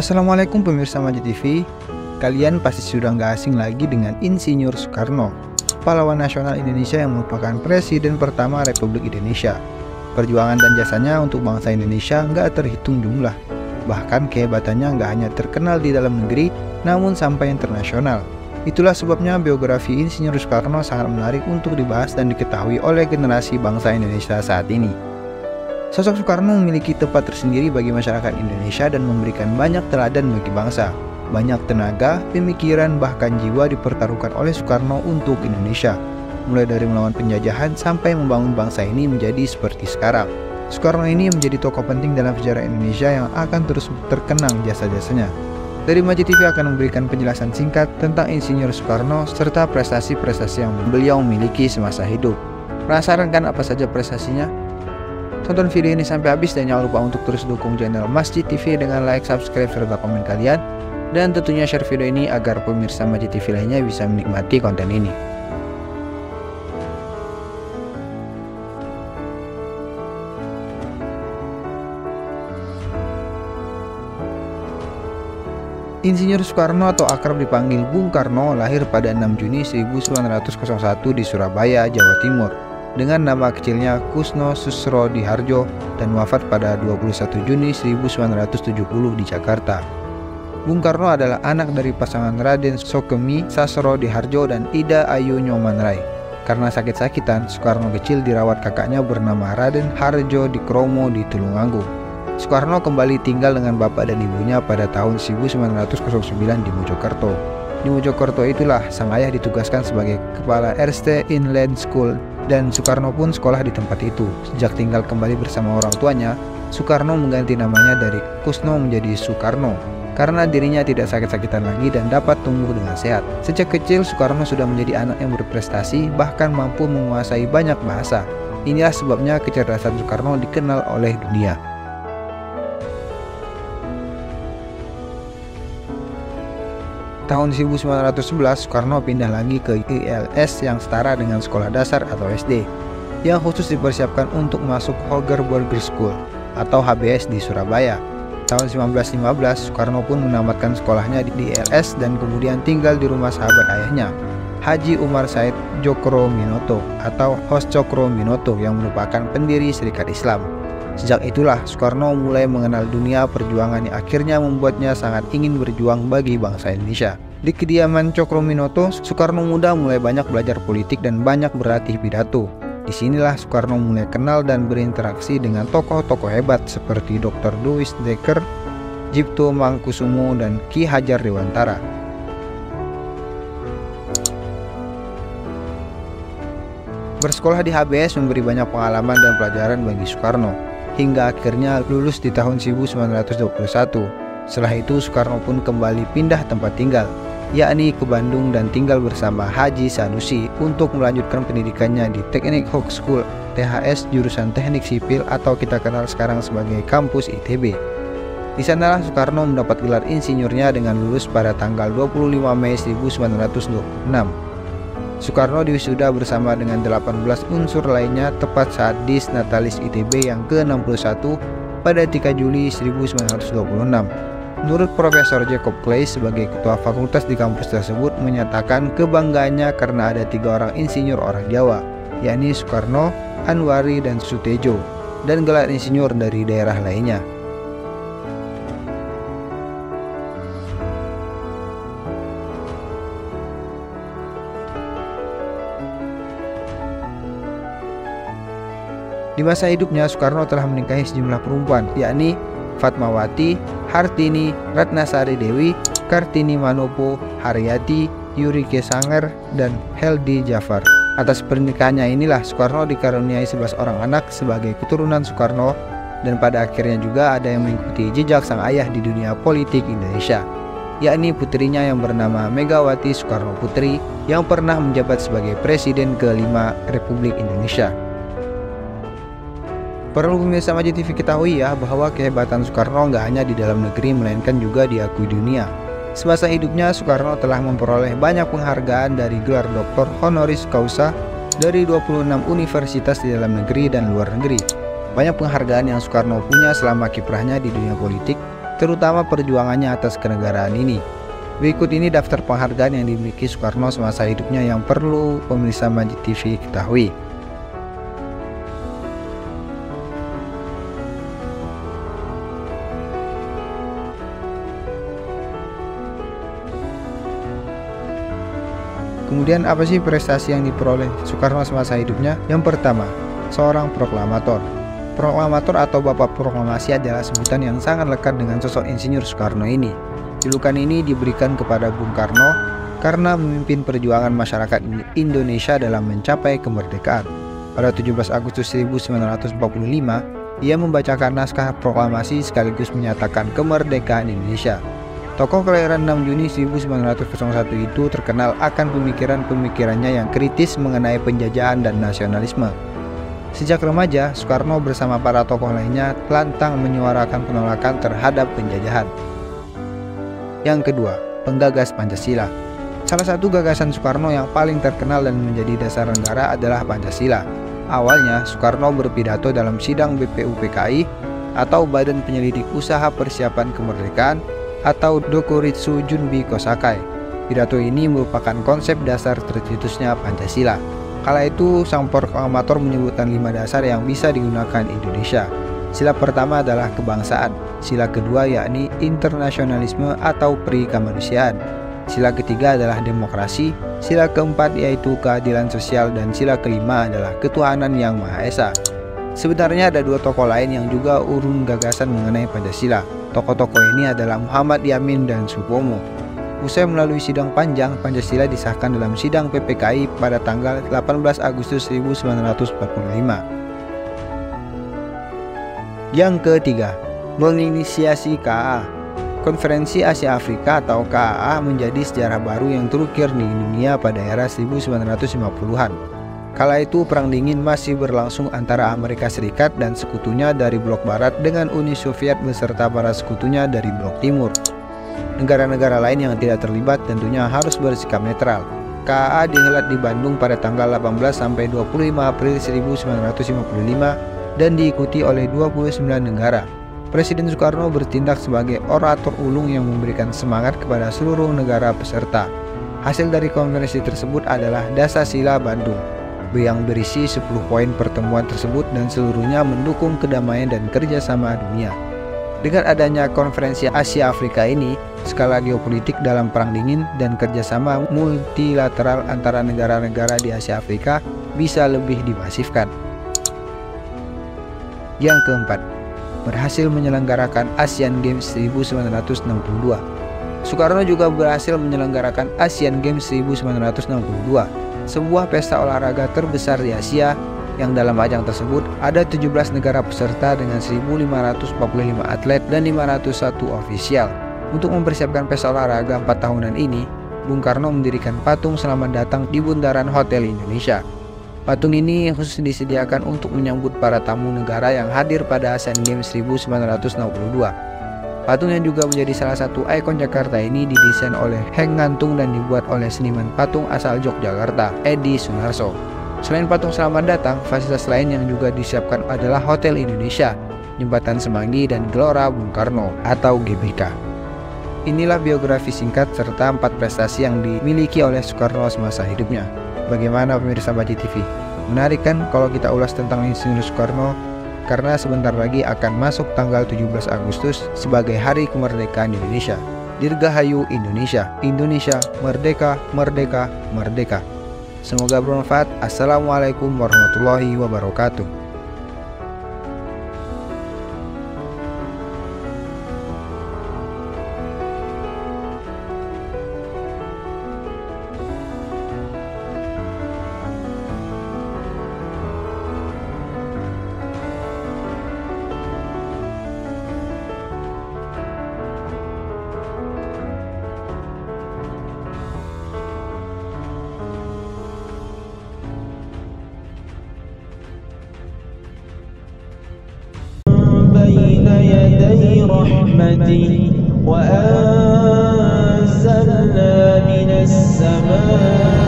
Assalamualaikum pemirsa Majid TV Kalian pasti sudah nggak asing lagi dengan Insinyur Soekarno Pahlawan nasional Indonesia yang merupakan Presiden pertama Republik Indonesia. Perjuangan dan jasanya untuk bangsa Indonesia nggak terhitung jumlah. Bahkan kehebatannya nggak hanya terkenal di dalam negeri namun sampai internasional. Itulah sebabnya biografi Insinyur Soekarno sangat menarik untuk dibahas dan diketahui oleh generasi bangsa Indonesia saat ini. Sosok Soekarno memiliki tempat tersendiri bagi masyarakat Indonesia dan memberikan banyak teladan bagi bangsa. Banyak tenaga, pemikiran, bahkan jiwa dipertaruhkan oleh Soekarno untuk Indonesia. Mulai dari melawan penjajahan sampai membangun bangsa ini menjadi seperti sekarang. Soekarno ini menjadi tokoh penting dalam sejarah Indonesia yang akan terus terkenang jasa-jasanya. Dari Majid TV akan memberikan penjelasan singkat tentang Insinyur Soekarno serta prestasi-prestasi yang beliau miliki semasa hidup. Penasaran kan apa saja prestasinya? Tonton video ini sampai habis dan jangan lupa untuk terus dukung channel Masjid TV dengan like, subscribe, serta komen kalian. Dan tentunya share video ini agar pemirsa Masjid TV lainnya bisa menikmati konten ini. Insinyur Soekarno atau akrab dipanggil Bung Karno lahir pada 6 Juni 1901 di Surabaya, Jawa Timur dengan nama kecilnya Kusno Susro Diharjo dan wafat pada 21 Juni 1970 di Jakarta. Bung Karno adalah anak dari pasangan Raden Sokemi Sasro Diharjo dan Ida Ayu Nyomanrai. Karena sakit-sakitan, Soekarno kecil dirawat kakaknya bernama Raden Harjo di Kromo di Tulungagung. Soekarno kembali tinggal dengan bapak dan ibunya pada tahun 1909 di Mojokerto. Di Mojokerto itulah sang ayah ditugaskan sebagai kepala RST Inland School dan Soekarno pun sekolah di tempat itu. Sejak tinggal kembali bersama orang tuanya, Soekarno mengganti namanya dari Kusno menjadi Soekarno karena dirinya tidak sakit-sakitan lagi dan dapat tumbuh dengan sehat. Sejak kecil, Soekarno sudah menjadi anak yang berprestasi, bahkan mampu menguasai banyak bahasa. Inilah sebabnya kecerdasan Soekarno dikenal oleh dunia. Tahun 1911 Soekarno pindah lagi ke ILS yang setara dengan sekolah dasar atau SD yang khusus dipersiapkan untuk masuk Burger School atau HBS di Surabaya. Tahun 1915 Soekarno pun menamatkan sekolahnya di ILS dan kemudian tinggal di rumah sahabat ayahnya Haji Umar Said Jokro Minoto atau Hos Cokro Minoto yang merupakan pendiri Serikat Islam. Sejak itulah Soekarno mulai mengenal dunia perjuangan yang akhirnya membuatnya sangat ingin berjuang bagi bangsa Indonesia. Di kediaman Cokro-Minoto, Soekarno muda mulai banyak belajar politik dan banyak berlatih pidato. Di sinilah Soekarno mulai kenal dan berinteraksi dengan tokoh-tokoh hebat seperti Dr. Louis Dekker, Jipto Mangkusumo, dan Ki Hajar Dewantara. Bersekolah di HBS memberi banyak pengalaman dan pelajaran bagi Soekarno hingga akhirnya lulus di tahun 1921. Setelah itu Soekarno pun kembali pindah tempat tinggal, yakni ke Bandung dan tinggal bersama Haji Sanusi untuk melanjutkan pendidikannya di Teknik Hawk School THS jurusan Teknik Sipil atau kita kenal sekarang sebagai kampus ITB. Di sanalah Soekarno mendapat gelar insinyurnya dengan lulus pada tanggal 25 Mei 1926. Soekarno diwisuda bersama dengan 18 unsur lainnya tepat saat dis Natalis ITB yang ke-61 pada 3 Juli 1926. Menurut Profesor Jacob Clay sebagai ketua fakultas di kampus tersebut menyatakan kebanggaannya karena ada tiga orang insinyur orang Jawa, yakni Soekarno, Anwari, dan Sutejo, dan gelar insinyur dari daerah lainnya. Di masa hidupnya, Soekarno telah menikahi sejumlah perempuan, yakni Fatmawati, Hartini, Ratnasari Dewi, Kartini Manopo, Haryati, Yuri Kesanger, dan Heldi Jafar. Atas pernikahannya inilah Soekarno dikaruniai 11 orang anak sebagai keturunan Soekarno dan pada akhirnya juga ada yang mengikuti jejak sang ayah di dunia politik Indonesia yakni putrinya yang bernama Megawati Soekarno Putri yang pernah menjabat sebagai Presiden kelima Republik Indonesia. Perlu pemirsa Majid TV ketahui ya bahwa kehebatan Soekarno nggak hanya di dalam negeri melainkan juga diakui dunia. Semasa hidupnya Soekarno telah memperoleh banyak penghargaan dari gelar doktor honoris causa dari 26 universitas di dalam negeri dan luar negeri. Banyak penghargaan yang Soekarno punya selama kiprahnya di dunia politik terutama perjuangannya atas kenegaraan ini. Berikut ini daftar penghargaan yang dimiliki Soekarno semasa hidupnya yang perlu pemirsa Majid TV ketahui. Kemudian apa sih prestasi yang diperoleh Soekarno semasa hidupnya? Yang pertama, seorang proklamator. Proklamator atau Bapak Proklamasi adalah sebutan yang sangat lekat dengan sosok Insinyur Soekarno ini. Julukan ini diberikan kepada Bung Karno karena memimpin perjuangan masyarakat Indonesia dalam mencapai kemerdekaan. Pada 17 Agustus 1945, ia membacakan naskah proklamasi sekaligus menyatakan kemerdekaan Indonesia. Tokoh kelahiran 6 Juni 1901 itu terkenal akan pemikiran-pemikirannya yang kritis mengenai penjajahan dan nasionalisme. Sejak remaja, Soekarno bersama para tokoh lainnya lantang menyuarakan penolakan terhadap penjajahan. Yang kedua, penggagas Pancasila. Salah satu gagasan Soekarno yang paling terkenal dan menjadi dasar negara adalah Pancasila. Awalnya, Soekarno berpidato dalam sidang BPUPKI atau Badan Penyelidik Usaha Persiapan Kemerdekaan atau Dokuritsu Junbi Kosakai. Pidato ini merupakan konsep dasar tercetusnya Pancasila. Kala itu, sang proklamator menyebutkan lima dasar yang bisa digunakan Indonesia. Sila pertama adalah kebangsaan, sila kedua yakni internasionalisme atau peri kemanusiaan, sila ketiga adalah demokrasi, sila keempat yaitu keadilan sosial, dan sila kelima adalah ketuhanan yang Maha Esa. Sebenarnya ada dua tokoh lain yang juga urun gagasan mengenai Pancasila, Tokoh-tokoh ini adalah Muhammad Yamin dan Supomo. Usai melalui sidang panjang, Pancasila disahkan dalam sidang PPKI pada tanggal 18 Agustus 1945. Yang ketiga, menginisiasi KAA. Konferensi Asia Afrika atau KAA menjadi sejarah baru yang terukir di dunia pada era 1950-an. Kala itu perang dingin masih berlangsung antara Amerika Serikat dan sekutunya dari blok barat dengan Uni Soviet beserta para sekutunya dari blok timur. Negara-negara lain yang tidak terlibat tentunya harus bersikap netral. KAA dihelat di Bandung pada tanggal 18 sampai 25 April 1955 dan diikuti oleh 29 negara. Presiden Soekarno bertindak sebagai orator ulung yang memberikan semangat kepada seluruh negara peserta. Hasil dari konferensi tersebut adalah Dasar-Sila Bandung yang berisi 10 poin pertemuan tersebut dan seluruhnya mendukung kedamaian dan kerjasama dunia. Dengan adanya konferensi Asia Afrika ini, skala geopolitik dalam perang dingin dan kerjasama multilateral antara negara-negara di Asia Afrika bisa lebih dimasifkan. Yang keempat, berhasil menyelenggarakan Asian Games 1962. Soekarno juga berhasil menyelenggarakan Asian Games 1962 sebuah pesta olahraga terbesar di Asia yang dalam ajang tersebut ada 17 negara peserta dengan 1545 atlet dan 501 ofisial. Untuk mempersiapkan pesta olahraga 4 tahunan ini, Bung Karno mendirikan patung selamat datang di bundaran Hotel Indonesia. Patung ini khusus disediakan untuk menyambut para tamu negara yang hadir pada Asian Games 1962. Patung yang juga menjadi salah satu ikon Jakarta ini didesain oleh Heng Ngantung dan dibuat oleh seniman patung asal Yogyakarta, Edi Sunarso. Selain patung selamat datang, fasilitas lain yang juga disiapkan adalah Hotel Indonesia, Jembatan Semanggi, dan Gelora Bung Karno atau GBK. Inilah biografi singkat serta empat prestasi yang dimiliki oleh Soekarno semasa hidupnya. Bagaimana pemirsa Baji TV? Menarik kan kalau kita ulas tentang Insinyur Soekarno karena sebentar lagi akan masuk tanggal 17 Agustus sebagai Hari Kemerdekaan Indonesia. Dirgahayu Indonesia, Indonesia merdeka, merdeka, merdeka. Semoga bermanfaat. Assalamualaikum warahmatullahi wabarakatuh. يدي رحمتي وأنزلنا من السماء